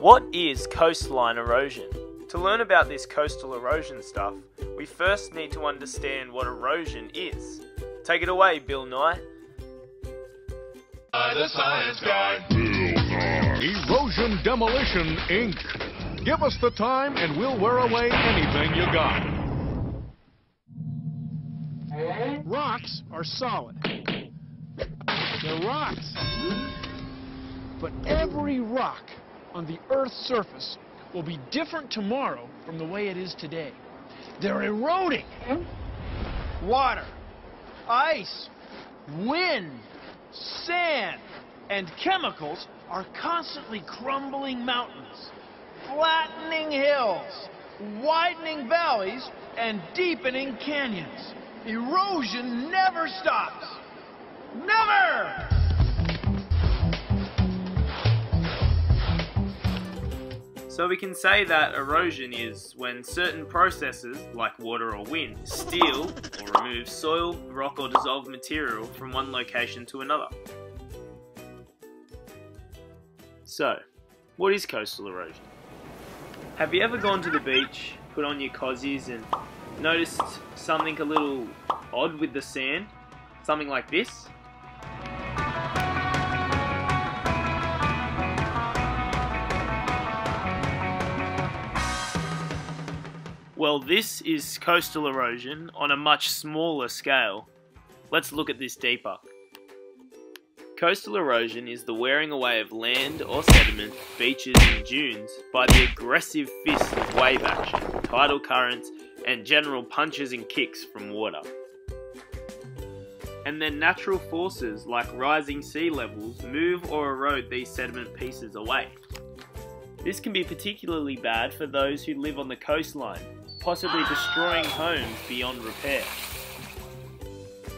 What is coastline erosion? To learn about this coastal erosion stuff, we first need to understand what erosion is. Take it away, Bill Nye. The Science Guy. Erosion Demolition Inc. Give us the time and we'll wear away anything you got. Rocks are solid. They're rocks. But every rock on the Earth's surface will be different tomorrow from the way it is today. They're eroding. Water, ice, wind, sand, and chemicals are constantly crumbling mountains, flattening hills, widening valleys, and deepening canyons. Erosion never stops. Never! So we can say that erosion is when certain processes, like water or wind, steal or remove soil, rock or dissolved material from one location to another. So, what is coastal erosion? Have you ever gone to the beach, put on your cozies and noticed something a little odd with the sand? Something like this? Well, this is coastal erosion on a much smaller scale. Let's look at this deeper. Coastal erosion is the wearing away of land or sediment, beaches and dunes by the aggressive fist of wave action, tidal currents, and general punches and kicks from water. And then natural forces like rising sea levels move or erode these sediment pieces away. This can be particularly bad for those who live on the coastline, possibly destroying homes beyond repair.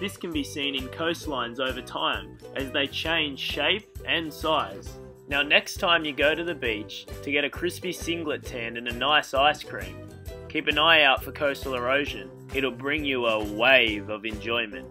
This can be seen in coastlines over time as they change shape and size. Now next time you go to the beach to get a crispy singlet tan and a nice ice cream, keep an eye out for coastal erosion. It'll bring you a wave of enjoyment.